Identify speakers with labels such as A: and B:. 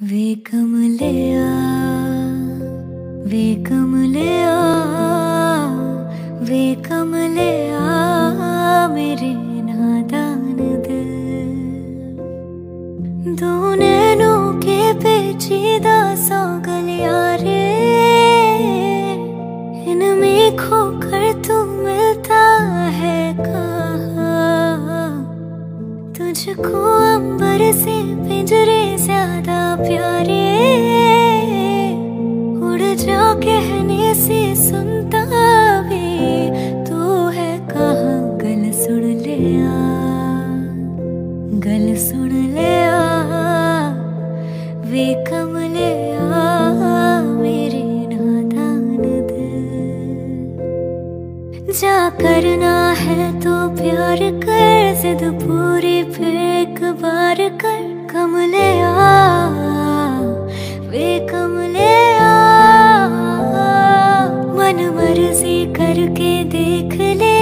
A: वे कमले आ वे कमले आ वे कमले आ मेरे नादान दिल। दो नैनों के पेचीदा सौ गलिया रे इनमें खोकर तू मिलता है कहा? तुझको अंबर से पिंजरे ज़्यादा प्यारे, उड़ जा कहने से सुनता भी तू है कहा? गल सुन ले आ, गल सुन ले आ, वे कमले आ, मेरे नादान दिल। जा करना है तो प्यार कर, जिद पूरी फिर एक बार कर। देख ले